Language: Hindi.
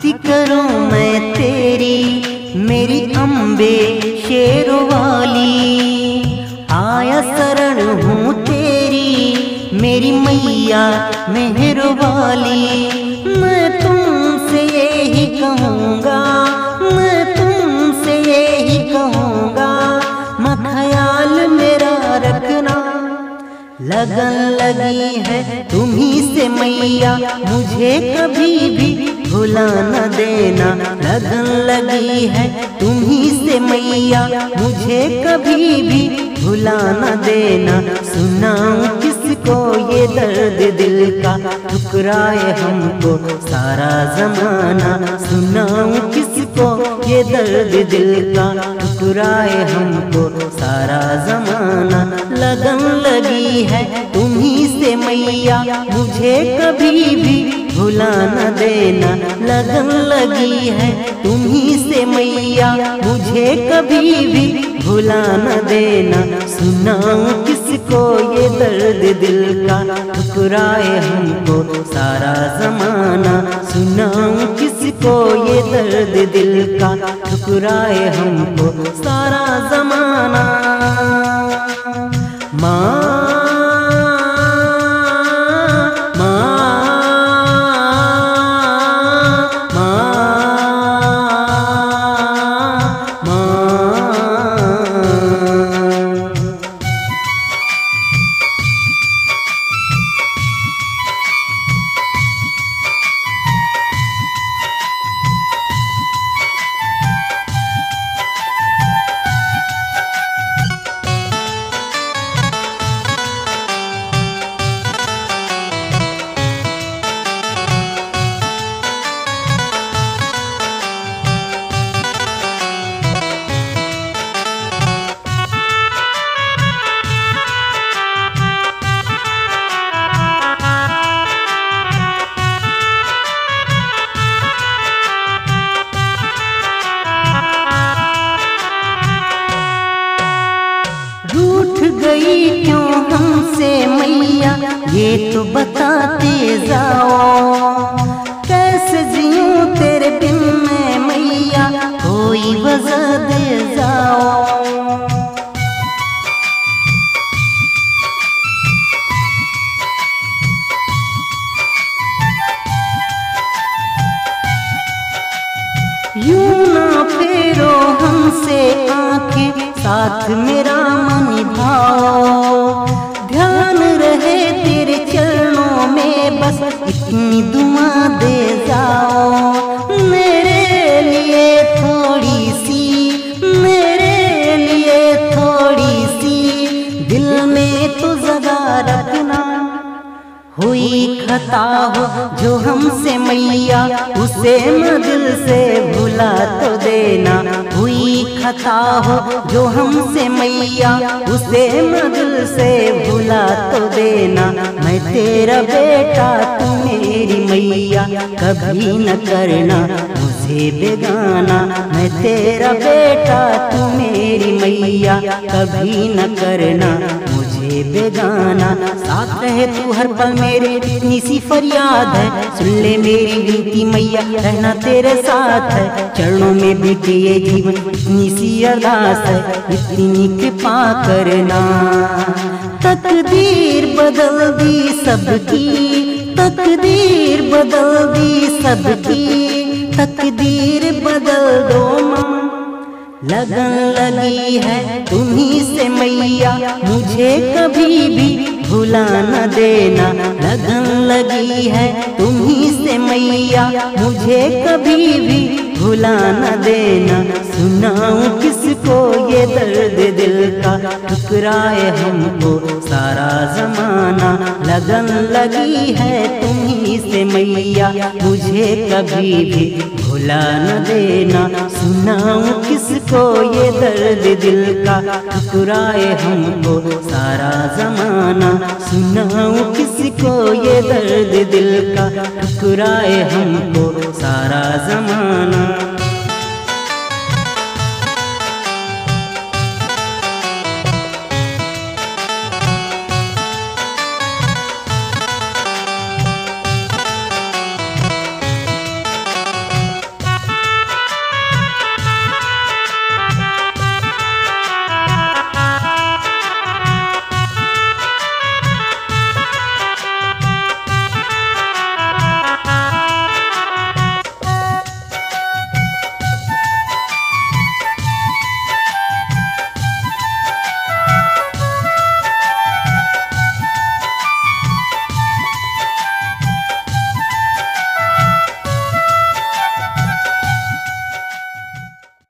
भक्ति करूँ मैं तेरी, मेरी अम्बे शेरों वाली। आया शरण हूँ तेरी, मेरी मैया मेहर वाली। मैं तुमसे यही कहूँगा, मैं तुमसे यही कहूँगा, मैं ख्याल मेरा रखना। लगन लगी है तुम्ही से मैया, मुझे कभी भी भुला न देना लगन लगी है तुम्ही से मैया। मुझे कभी भी भुला न देना, सुनाऊं किसको ये दर्द दिल का। ठुकराए हमको सारा जमाना, सुनाऊं किसको ये दर्द दिल का। ठुकराए हमको सारा जमाना, लगन लगी है। तुम्ही से मैया, मुझे कभी भी भुला न देना। लगन लगी है। तुम्ही से मैया, मुझे कभी भी भुला न देना। सुनाऊं किसको ये दर्द दिल का? ठुकराए हमको सारा जमाना। सुनाऊं किसको ये दर्द दिल का? ठुकराए हमको सारा जमाना। गई क्यों हमसे मैया? ये तो बताते जाओ। कैसे जीऊं तेरे बिन मैं मैया? कोई वजह दे जाओ। यूँ ना फेरो हमसे। साथ मेरा मन भाओ ध्यान रहे तेरे चरणों में बस इतनी दुआ दे जाओ। मेरे लिए थोड़ी सी, मेरे लिए थोड़ी सी, दिल में तो जगा रखना। हुई खता हो जो हमसे मैया, उसे मैं दिल से भुला तो देना खता हो जो हमसे मैया, उसे मैं से भुला तो देना। मैं तेरा बेटा, तू मेरी मैया, कभी न करना, मुझे बेगाना। मैं तेरा बेटा, तू मेरी मैया, कभी न करना मुझे बेगाना साथ रहे तू हर पल मेरे, इतनी सी फरियाद है। सुन ले मेरी विनती मैया, रहना तेरे साथ है। चरणों में बीते ये जीवन, इतनी सी अरदास है। इतनी कृपा करना। तकदीर बदल दी सबकी, तकदीर बदल दी सबकी। तकदीर बदल दो माँ लगन लगी है तुम्ही से मैया, मुझे कभी भी भुला न देना। लगन लगी है तुम्ही से मैया, मुझे कभी भी भुला न देना। सुनाऊं किसको ये दर्द दिल का? ठुकराए हमको सारा जमाना। लगन लगी है तुम्ही से मैया, मुझे कभी भी भुला न देना, सुनाऊं किसको ये दर्द दिल का? ठुकराए हमको सारा जमाना, सुनाऊं किसको ये दर्द दिल का? ठुकराए हमको सारा जमाना।